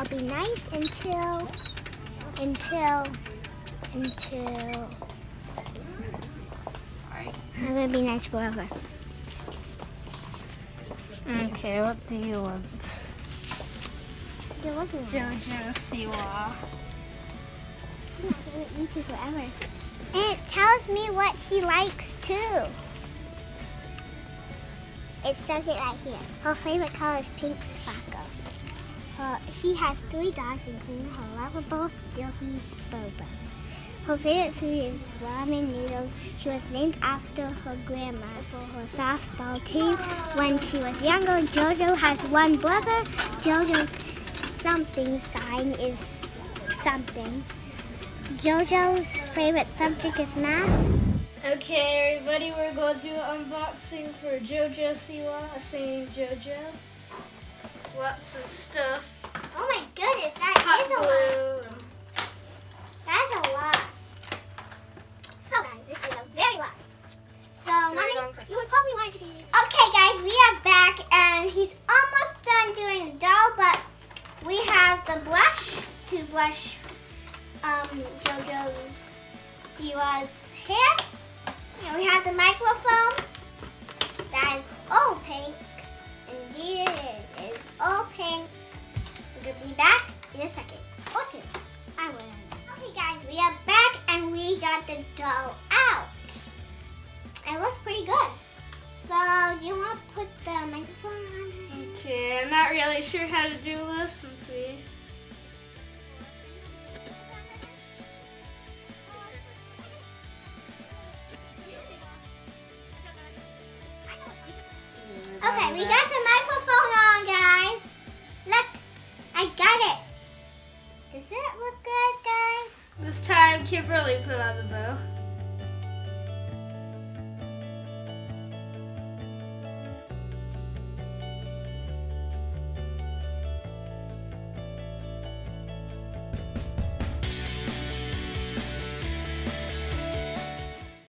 I'll be nice until, until, until. I'm gonna be nice forever. Okay, what do you want? You're looking. Jojo Siwa. I'm gonna eat you forever. And it tells me what he likes too. It says it right here. Her favorite color is pink sparkle. She has three dogs, including her lovable Dilky Boba. Her favorite food is ramen noodles. She was named after her grandma for her softball team. When she was younger, Jojo has one brother. Jojo's something sign is something. Jojo's favorite subject is math. Okay, everybody, we're going to do an unboxing for Jojo Siwa, singing Jojo. Lots of stuff. My goodness, that Hot is a lot. That's a lot. So guys, this is a very lot. So, So mommy, you would probably want to be. Okay, guys, we are back, and he's almost done doing the doll, but we have the brush to brush um, JoJo's Siwa's hair. And we have the microphone that is all pink. Indeed, it is all pink. We're gonna be back in a second or two. I will. Okay, guys, we are back and we got the doll out. It looks pretty good. So, do you want to put the microphone on? Okay, I'm not really sure how to do this since we. Okay, we got the This time, Kimberly put on the bow.